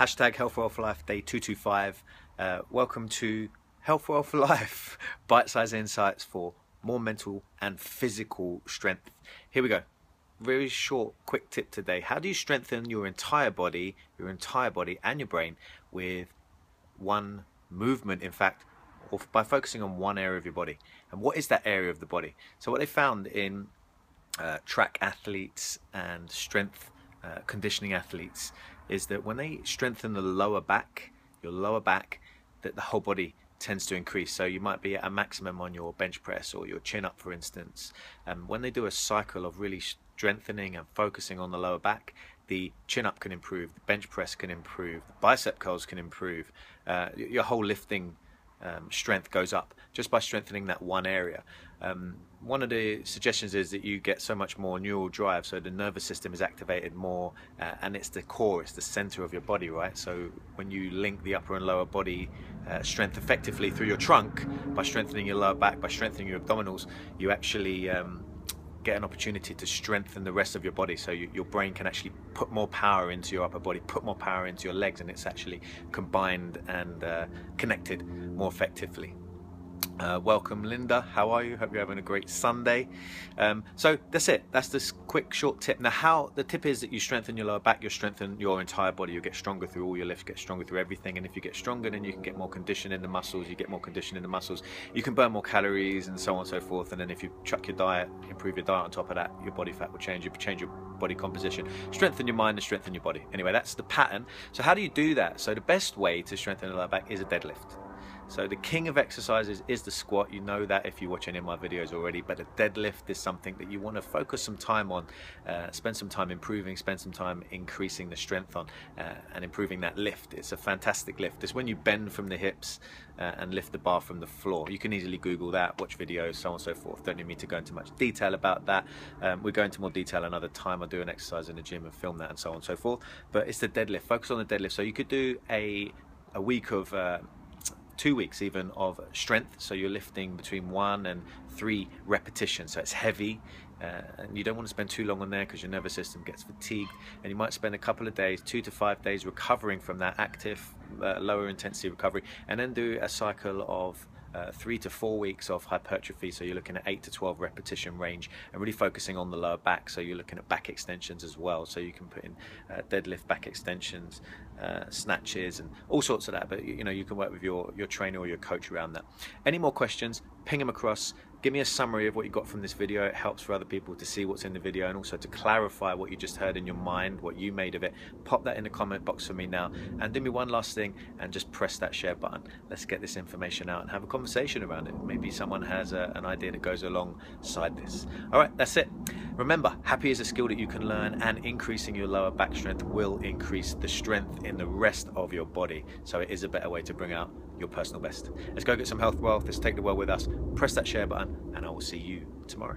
Hashtag Health Wealth Life Day 225. Uh, welcome to Health Wealth for Life, bite-sized insights for more mental and physical strength. Here we go. Very short, quick tip today. How do you strengthen your entire body, your entire body and your brain with one movement, in fact, or by focusing on one area of your body? And what is that area of the body? So what they found in uh, track athletes and strength uh, conditioning athletes is that when they strengthen the lower back, your lower back, that the whole body tends to increase. So you might be at a maximum on your bench press or your chin up, for instance. And um, when they do a cycle of really strengthening and focusing on the lower back, the chin up can improve, the bench press can improve, the bicep curls can improve, uh, your whole lifting um, strength goes up just by strengthening that one area. Um, one of the suggestions is that you get so much more neural drive, so the nervous system is activated more, uh, and it's the core, it's the center of your body, right? So when you link the upper and lower body uh, strength effectively through your trunk by strengthening your lower back, by strengthening your abdominals, you actually um, get an opportunity to strengthen the rest of your body so you, your brain can actually put more power into your upper body put more power into your legs and it's actually combined and uh, connected more effectively uh, welcome, Linda. How are you? Hope you're having a great Sunday. Um, so that's it. That's this quick, short tip. Now, how the tip is that you strengthen your lower back, you strengthen your entire body. You get stronger through all your lifts, get stronger through everything. And if you get stronger, then you can get more condition in the muscles. You get more condition in the muscles. You can burn more calories and so on and so forth. And then if you chuck your diet, improve your diet on top of that, your body fat will change. You change your body composition, strengthen your mind, and strengthen your body. Anyway, that's the pattern. So how do you do that? So the best way to strengthen the lower back is a deadlift. So the king of exercises is the squat. You know that if you watch any of my videos already, but a deadlift is something that you want to focus some time on, uh, spend some time improving, spend some time increasing the strength on uh, and improving that lift. It's a fantastic lift. It's when you bend from the hips uh, and lift the bar from the floor. You can easily Google that, watch videos, so on and so forth. Don't need me to go into much detail about that. Um, we go into more detail another time. I do an exercise in the gym and film that and so on and so forth. But it's the deadlift. Focus on the deadlift. So you could do a a week of uh, two weeks even of strength. So you're lifting between one and three repetitions. So it's heavy. Uh, and you don't want to spend too long on there because your nervous system gets fatigued and you might spend a couple of days two to five days recovering from that active uh, lower intensity recovery and then do a cycle of uh, three to four weeks of hypertrophy, so you're looking at eight to 12 repetition range and really focusing on the lower back. So you're looking at back extensions as well. So you can put in uh, deadlift back extensions, uh, snatches, and all sorts of that. But you know, you can work with your, your trainer or your coach around that. Any more questions, ping them across give me a summary of what you got from this video. It helps for other people to see what's in the video and also to clarify what you just heard in your mind, what you made of it. Pop that in the comment box for me now and do me one last thing and just press that share button. Let's get this information out and have a conversation around it. Maybe someone has a, an idea that goes alongside this. All right, that's it. Remember, happy is a skill that you can learn and increasing your lower back strength will increase the strength in the rest of your body. So it is a better way to bring out your personal best. Let's go get some health wealth. Let's take the world with us. Press that share button and I will see you tomorrow.